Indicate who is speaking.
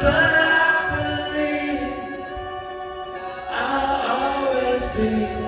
Speaker 1: But I believe I'll always be.